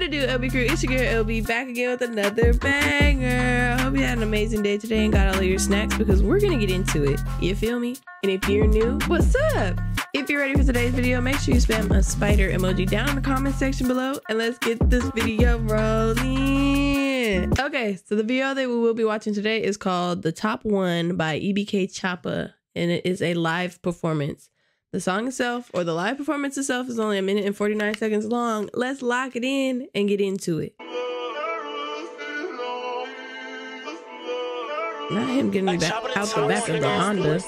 What to do, LB crew? It's your girl LB back again with another banger. I hope you had an amazing day today and got all of your snacks because we're gonna get into it. You feel me? And if you're new, what's up? If you're ready for today's video, make sure you spam a spider emoji down in the comment section below and let's get this video rolling. Okay, so the video that we will be watching today is called The Top One by EBK Choppa and it is a live performance. The song itself or the live performance itself is only a minute and 49 seconds long. Let's lock it in and get into it. Not him getting back out the back of the Honda.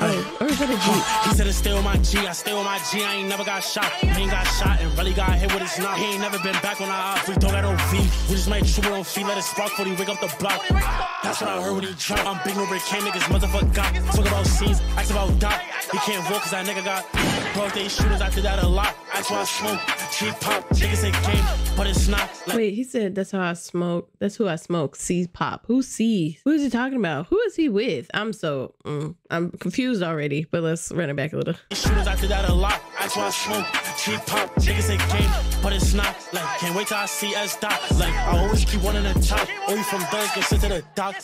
Oh, that a Jeep? He said it's still my G, I stay with my G, I ain't never got shot. He ain't got shot and really got hit with his knock. He ain't never been back when I off. We don't got no V. We just might shoot on feet, let it spark before he wake up the block. That's what I heard when he dropped. I'm big no Rick K niggas, motherfucker got. Talk about scenes, ask about Doc. He can't walk cause that nigga got birthday shooters. I did that a lot. That's why I smoke. Cheap pop, niggas say game, but it's not. Like, Wait, he said that's how I smoke. That's who I smoke. Sees pop. Who sees? Who is he talking about? Who is he with? I'm so mm, I'm confused already. But let's run it back a little. Shooters, I did that a lot. That's why I smoke. Cheap pop, niggas say game, but it's not. Like, can't wait till I see S dot. Like, I always keep one in the top. Or you from Thursday, get sent to the dock.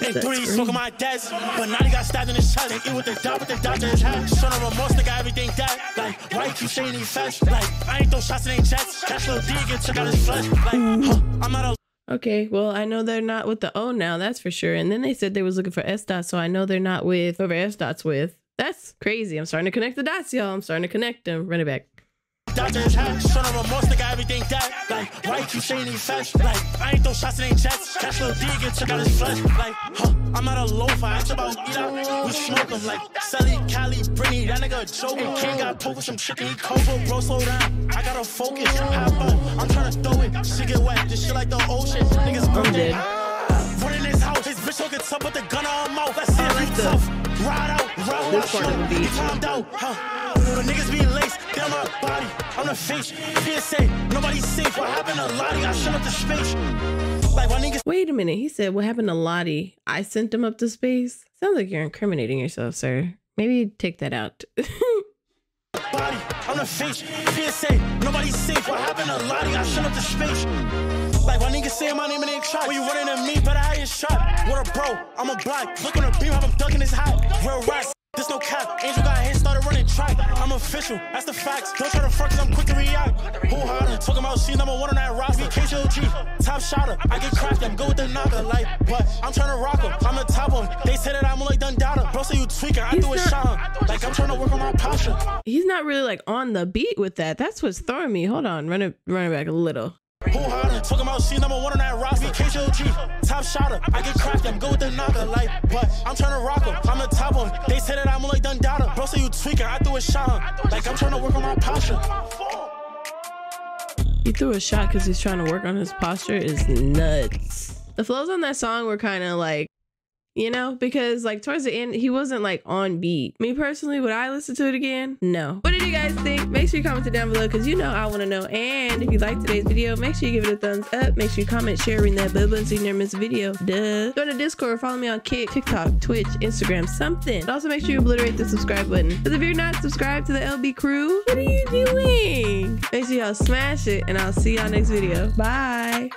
Big That's three, crazy. smoking my desk. But now he got stabbed in his chest. They eat with the dot, with the dot in his head. Son of remorse, nigga, everything dead. Like, why you keep saying he fast? Like, I ain't throw shots in they jets. Catch little D, get took out his flesh. Like, huh, I'm not a Okay, well I know they're not with the O now. That's for sure. And then they said they was looking for S dot, so I know they're not with whoever S dot's with. That's crazy. I'm starting to connect the dots, y'all. I'm starting to connect them. Run it back. In his head. Son of remorse, nigga, everything dead. Like, why you keep saying he fast? Like, I ain't throw shots in they jets. Catch little D, get took out his flesh. Like, huh, I'm not a loafer. I ask about eat out. We smoke him like Sally, Cali, Britney. That nigga. And King got poked with some chicken. He but bro, slow down. I gotta focus. Have fun. I'm trying to throw it. Shit get wet. This shit like the ocean. Niggas birthday. In his house. His bitch hook it up with the gun on her mouth. Let's see if like tough. Ride out, This out. of beat. He calmed out, huh? But niggas be laced, down my on the face. PSA, nobody's safe. What happened to Lottie? I shut up the space. Like, why niggas Wait a minute. He said what happened to Lottie? I sent him up to space. Sounds like you're incriminating yourself, sir. Maybe take that out. body, on the face. PSA, nobody's safe. What happened to Lottie? I shut up the space. Like, why niggas say my name and they try. When you running at me, better have your shot. What a bro, I'm a block. Look on the beam, him ducking his hat. Real rats. This no cap. Angel got hit, started running. I'm official, that's the facts. Don't try to front, cause I'm quick to react. Who harder? Talking about she number one on that rock. VKJOG, top shotter. I get crafty, I'm good with the knocker. Like, what? I'm trying to rock him. I'm the top one. They say that I'm like Dundada. Bro, say you tweaking. I He's do a shot. Like, I'm trying to work on my posture. He's not really like on the beat with that. That's what's throwing me. Hold on. Run it run it back a little. Who harder? Talking about she number one on that rock. VKJOG, top shotter. I get crafty, I'm good with the knocker. Like, what? I'm trying to rock him. I'm the top one. They say that I'm like Dundada. Bro, say you tweaking. I do a shot. Like, I'm trying to work on my posture. He threw a shot because he's trying to work on his posture is nuts. The flows on that song were kind of like, you know, because like towards the end, he wasn't like on beat. Me personally, would I listen to it again? No. What did you guys think? Make sure you comment it down below because you know I want to know. And if you like today's video, make sure you give it a thumbs up. Make sure you comment, share, ring that bell button so you never miss a video. Duh. Join the Discord, follow me on Kick, TikTok, Twitch, Instagram, something. And also make sure you obliterate the subscribe button. Because if you're not subscribed to the LB crew, what are you doing? Make sure y'all smash it and I'll see y'all next video. Bye.